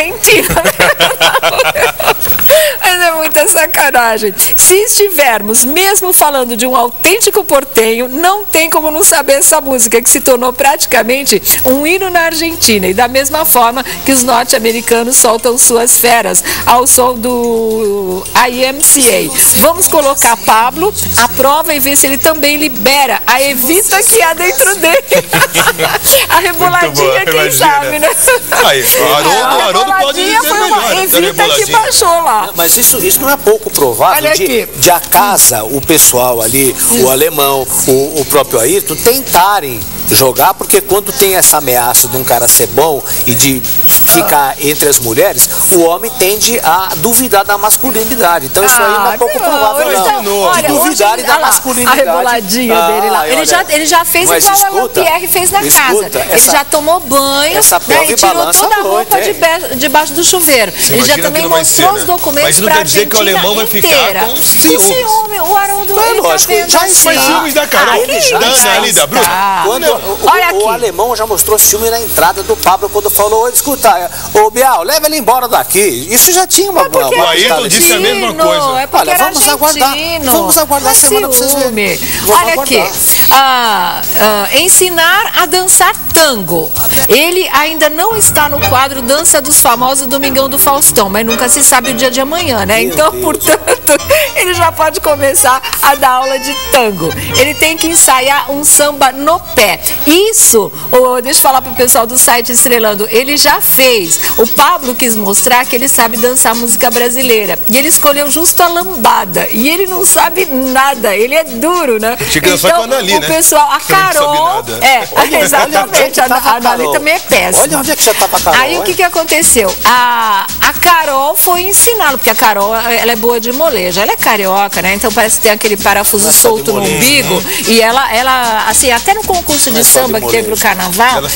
Argentina. Muita sacanagem. Se estivermos mesmo falando de um autêntico portenho, não tem como não saber essa música que se tornou praticamente um hino na Argentina. E da mesma forma que os norte-americanos soltam suas feras ao som do IMCA. Vamos colocar Pablo à prova e ver se ele também libera a Evita que há dentro dele. a reboladinha, quem imagina. sabe, né? Aí, o Haroldo, a pode reboladinha dizer foi uma da Evita que baixou lá. Mas isso, isso não é pouco provável de, de a casa, o pessoal ali, o alemão, o, o próprio Ayrton, tentarem jogar, porque quando tem essa ameaça de um cara ser bom e de ficar entre as mulheres, o homem tende a duvidar da masculinidade. Então isso aí não é pouco Ah, não, provável, não. tão- de olha, duvidarem hoje, da lá, masculinidade. A reboladinha Ah, dele lá. Ele olha, já, ele já fez mas igual escuta, Pierre fez na escuta, casa. ele essa- já tomou banho essa né, e tirou toda a roupa de be- debaixo do chuveiro. ele já também não mostrou ser, os né? documentos Mas isso não pra quer dizer que o Argentina alemão vai ficar inteira. com ciúme. O É ele lógico, tá assim. Foi ciúmes da Carol. Está ali, da Bruna. tá. Quando o, o- o alemão já mostrou ciúme na entrada do Pablo quando falou, escuta, ô Bial, leva ele embora daqui. Isso já tinha uma, Porque uma O Ayrton história disse a mesma argentino, coisa. É Olha, era vamos aguardar. Vamos aguardar a é semana pra vocês verem. Olha aqui. Ah, ah, ensinar a dançar tango. Ele ainda não está no quadro Dança dos Famosos Domingão do Faustão, mas nunca se sabe o dia de amanhã, né? Meu então, Deus. portanto, ele já pode começar a dar aula de tango. Ele tem que ensaiar um samba no pé. Isso, ô, deixa eu falar pro pessoal do site Estrelando, ele já fez. O Pablo quis mostrar que ele sabe dançar música brasileira. E ele escolheu justo a lambada. E ele não sabe nada, ele é duro, né? Era só com a Anali, o né? pessoal, a Carol. É, exatamente. Onde A, tava a Anali Carol. também é péssima. Olha onde é que já tava a Carol. Aí o que, que aconteceu? A, a Carol foi ensiná-lo, porque a Carol ela é boa de molejo. Ela é carioca, né? Então parece que tem aquele parafuso Essa solto de no umbigo. E ela, ela, assim, até no concurso de é de samba que teve no carnaval, ela